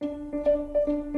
Música